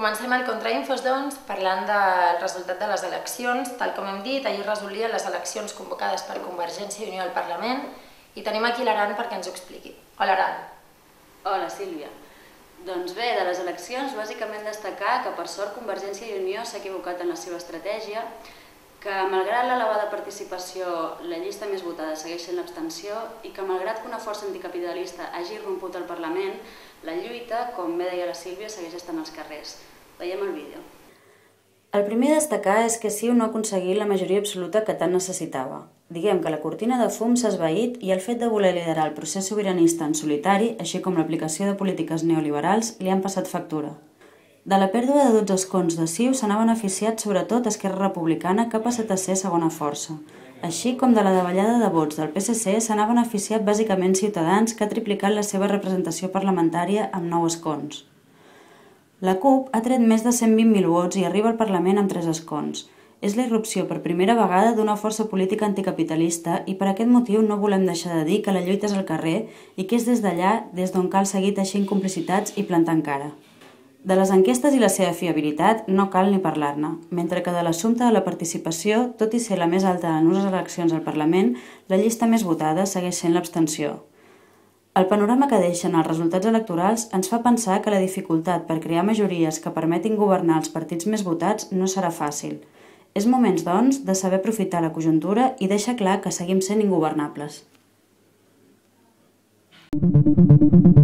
Comencem el Contrainfos, doncs, parlant del resultat de les eleccions. Tal com hem dit, ahir resolien les eleccions convocades per Convergència i Unió al Parlament i tenim aquí l'Aran perquè ens ho expliqui. Hola, Aran. Hola, Sílvia. Doncs bé, de les eleccions, bàsicament destacar que per sort Convergència i Unió s'ha equivocat en la seva estratègia, que malgrat l'elevada participació, la llista més votada segueix sent l'abstenció i que malgrat que una força anticapitalista hagi romput el Parlament, la lluita, com bé deia la Sílvia, segueix estant als carrers. Veiem el vídeo. El primer a destacar és que sí no ha aconseguit la majoria absoluta que tant necessitava. Diguem que la cortina de fum s'ha esvaït i el fet de voler liderar el procés sobiranista en solitari, així com l'aplicació de polítiques neoliberals, li han passat factura. De la pèrdua de 12 escons de CiU se n'ha beneficiat sobretot Esquerra Republicana, que ha passat a ser segona força, així com de la davallada de vots del PSC se n'ha beneficiat bàsicament Ciutadans, que ha triplicat la seva representació parlamentària amb 9 escons. La CUP ha tret més de 120.000 vots i arriba al Parlament amb 3 escons. És la irrupció per primera vegada d'una força política anticapitalista i per aquest motiu no volem deixar de dir que la lluita és al carrer i que és des d'allà des d'on cal seguir teixint complicitats i plantant cara. De les enquestes i la seva fiabilitat no cal ni parlar-ne, mentre que de l'assumpte de la participació, tot i ser la més alta en unes eleccions al Parlament, la llista més votada segueix sent l'abstenció. El panorama que deixen els resultats electorals ens fa pensar que la dificultat per crear majories que permetin governar els partits més votats no serà fàcil. És moments, doncs, de saber aprofitar la conjuntura i deixar clar que seguim sent ingovernables. Thank you.